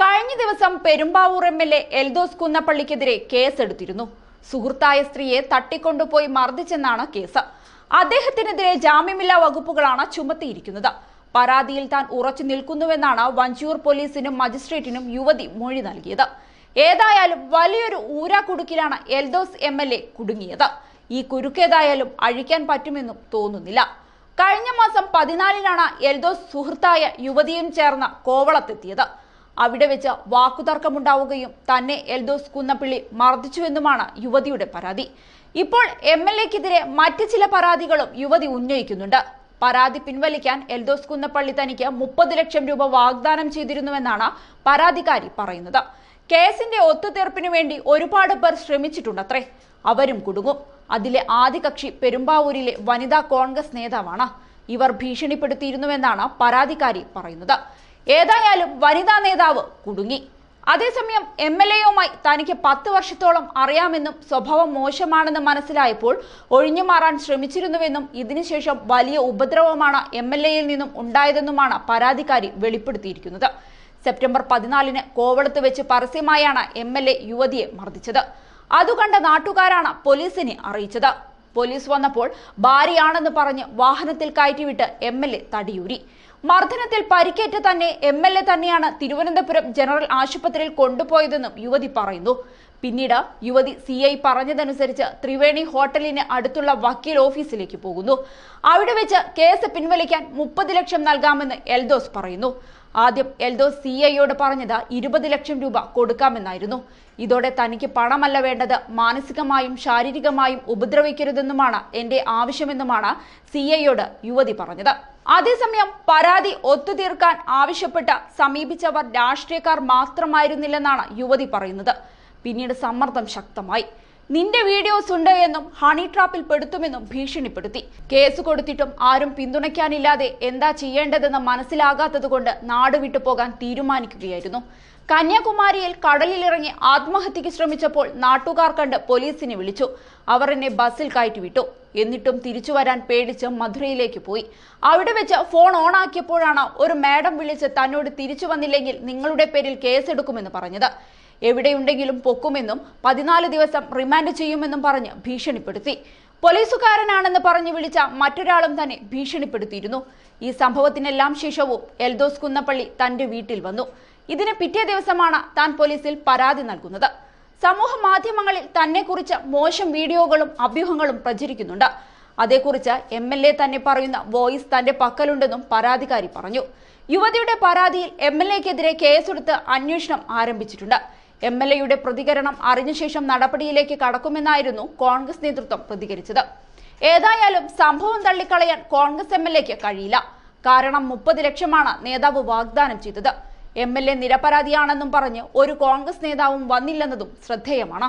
കഴിഞ്ഞ ദിവസം Perumbavoor M L A Eldhose കുന്നപ്പള്ളിക്കെതിരെ കേസെടുത്തിരുന്നു. സുഹൃത്തായ സ്ത്രീയെ തട്ടിക്കൊണ്ടുപോയി മർദ്ദിച്ചെന്നാണ് കേസ്. അദ്ദേഹത്തിനെതിരെ ജാമ്യമില്ലാ വകുപ്പുകളാണ് ചുമത്തിയിരിക്കുന്നത്. പരാതിയിൽ താൻ ഉറച്ചു നിൽക്കുന്നുവെന്നാണ് വഞ്ചിയൂർ പോലീസിനും മജിസ്ട്രേറ്റിനും യുവതി മൊഴി നൽകിയത്. ഏതായാലും വലിയൊരു ഊരാക്കുടുക്കിലാണ് എൽദോസ് എം എൽ എ കുടുങ്ങിയത്. ഈ കുരുക്കേതായാലും അഴിക്കാൻ പറ്റുമെന്നും തോന്നുന്നില്ല. കഴിഞ്ഞ മാസം പതിനാലിനാണ് എൽദോസ് സുഹൃത്തായ യുവതിയും ചേർന്ന് കോവളത്തെത്തിയത്. അവിടെ വെച്ച് വാക്കുതർക്കമുണ്ടാവുകയും തന്നെ എൽദോസ് കുന്നപ്പിള്ളി മർദ്ദിച്ചുവെന്നുമാണ് യുവതിയുടെ പരാതി. ഇപ്പോൾ എം എൽ എക്കെതിരെ മറ്റ് ചില പരാതികളും യുവതി ഉന്നയിക്കുന്നുണ്ട്. പരാതി പിൻവലിക്കാൻ എൽദോസ് കുന്നപ്പള്ളി തനിക്ക് മുപ്പത് ലക്ഷം രൂപ വാഗ്ദാനം ചെയ്തിരുന്നുവെന്നാണ് പരാതിക്കാരി പറയുന്നത്. കേസിന്റെ ഒത്തുതീർപ്പിനു വേണ്ടി ഒരുപാട് പേർ ശ്രമിച്ചിട്ടുണ്ടത്രേ. അവരും കുടുങ്ങും. അതിലെ ആദ്യ കക്ഷി പെരുമ്പാവൂരിലെ വനിതാ കോൺഗ്രസ് നേതാവാണ്. ഇവർ ഭീഷണിപ്പെടുത്തിയിരുന്നുവെന്നാണ് പരാതിക്കാരി പറയുന്നത്. ഏതായാലും വനിതാ നേതാവ് കുടുങ്ങി. അതേസമയം എം എൽ എയുമായി തനിക്ക് പത്ത് വർഷത്തോളം അറിയാമെന്നും സ്വഭാവം മോശമാണെന്ന് മനസ്സിലായപ്പോൾ ഒഴിഞ്ഞു മാറാൻ ശ്രമിച്ചിരുന്നുവെന്നും ഇതിനുശേഷം വലിയ ഉപദ്രവമാണ് എം എൽ എയിൽ നിന്നും ഉണ്ടായതെന്നുമാണ് പരാതിക്കാരി വെളിപ്പെടുത്തിയിരിക്കുന്നത്. സെപ്റ്റംബർ പതിനാലിന് കോവളത്ത് വെച്ച് പരസ്യമായാണ് എം എൽ എ യുവതിയെ മർദ്ദിച്ചത്. അതുകണ്ട നാട്ടുകാരാണ് പോലീസിനെ അറിയിച്ചത്. പോലീസ് വന്നപ്പോൾ ഭാര്യയാണെന്ന് പറഞ്ഞ് വാഹനത്തിൽ കയറ്റിവിട്ട് എം എൽ എ തടിയൂരി. മർദ്ദനത്തിൽ പരിക്കേറ്റ തന്നെ എം തന്നെയാണ് തിരുവനന്തപുരം ജനറൽ ആശുപത്രിയിൽ കൊണ്ടുപോയതെന്നും യുവതി പറയുന്നു. പിന്നീട് യുവതി സി ഐ പറഞ്ഞതനുസരിച്ച് ത്രിവേണി ഹോട്ടലിന് അടുത്തുള്ള വക്കീൽ ഓഫീസിലേക്ക് പോകുന്നു. അവിടെ വെച്ച് കേസ് പിൻവലിക്കാൻ മുപ്പത് ലക്ഷം നൽകാമെന്ന് എൽദോസ് പറയുന്നു. ആദ്യം എൽദോസ് സി ഐയോട് പറഞ്ഞത് ഇരുപത് ലക്ഷം രൂപ കൊടുക്കാമെന്നായിരുന്നു. ഇതോടെ തനിക്ക് പണമല്ല വേണ്ടത് മാനസികമായും ശാരീരികമായും ഉപദ്രവിക്കരുതെന്നുമാണ് എന്റെ ആവശ്യമെന്നുമാണ് സി ഐയോട് യുവതി പറഞ്ഞത്. അതേസമയം പരാതി ഒത്തുതീർക്കാൻ ആവശ്യപ്പെട്ട് സമീപിച്ചവർ രാഷ്ട്രീയക്കാർ മാത്രമായിരുന്നില്ലെന്നാണ് യുവതി പറയുന്നത്. പിന്നീട് സമ്മർദ്ദം ശക്തമായി. നിന്റെ വീഡിയോസ് ഉണ്ട് എന്നും ഹണി ട്രാപ്പിൽ പെടുത്തുമെന്നും ഭീഷണിപ്പെടുത്തി. കേസ് കൊടുത്തിട്ടും ആരും പിന്തുണയ്ക്കാനില്ലാതെ എന്താ ചെയ്യേണ്ടതെന്ന് മനസ്സിലാകാത്തതുകൊണ്ട് നാട് വിട്ടു പോകാൻ തീരുമാനിക്കുകയായിരുന്നു. കന്യാകുമാരിയിൽ കടലിലിറങ്ങി ആത്മഹത്യക്ക് ശ്രമിച്ചപ്പോൾ നാട്ടുകാർ കണ്ട് പോലീസിനെ വിളിച്ചു. അവർ എന്നെ ബസ്സിൽ കയറ്റിവിട്ടു. എന്നിട്ടും തിരിച്ചു വരാൻ പേടിച്ച് മധുരയിലേക്ക് പോയി. അവിടെ വെച്ച് ഫോൺ ഓൺ ആക്കിയപ്പോഴാണ് ഒരു മാഡം വിളിച്ച് തന്നോട് തിരിച്ചു വന്നില്ലെങ്കിൽ നിങ്ങളുടെ പേരിൽ കേസെടുക്കുമെന്ന് പറഞ്ഞത്. എവിടെയുണ്ടെങ്കിലും പൊക്കുമെന്നും പതിനാല് ദിവസം റിമാൻഡ് ചെയ്യുമെന്നും പറഞ്ഞ് ഭീഷണിപ്പെടുത്തി. പോലീസുകാരനാണെന്ന് പറഞ്ഞു വിളിച്ച മറ്റൊരാളും തന്നെ ഭീഷണിപ്പെടുത്തിയിരുന്നു. ഈ സംഭവത്തിനെല്ലാം ശേഷവും എൽദോസ് കുന്നപ്പള്ളി തന്റെ വീട്ടിൽ വന്നു. ഇതിന് പിറ്റേ ദിവസമാണ് താൻ പോലീസിൽ പരാതി നൽകുന്നത്. സമൂഹ മാധ്യമങ്ങളിൽ തന്നെക്കുറിച്ച് മോശം വീഡിയോകളും അഭ്യൂഹങ്ങളും പ്രചരിക്കുന്നുണ്ട്. അതേക്കുറിച്ച് എം എൽ എ തന്നെ പറയുന്ന വോയിസ് തന്റെ പക്കലുണ്ടെന്നും പരാതിക്കാരി പറഞ്ഞു. യുവതിയുടെ പരാതിയിൽ എം എൽ എക്കെതിരെ കേസെടുത്ത് അന്വേഷണം ആരംഭിച്ചിട്ടുണ്ട്. എം എൽ എയുടെ പ്രതികരണം അറിഞ്ഞ ശേഷം നടപടിയിലേക്ക് കടക്കുമെന്നായിരുന്നു കോൺഗ്രസ് നേതൃത്വം പ്രതികരിച്ചത്. ഏതായാലും സംഭവം തള്ളിക്കളയാൻ കോൺഗ്രസ് എം കഴിയില്ല. കാരണം മുപ്പത് ലക്ഷമാണ് നേതാവ് വാഗ്ദാനം ചെയ്തത്. എം എൽ നിരപരാധിയാണെന്നും പറഞ്ഞ് ഒരു കോൺഗ്രസ് നേതാവും വന്നില്ലെന്നതും ശ്രദ്ധേയമാണ്.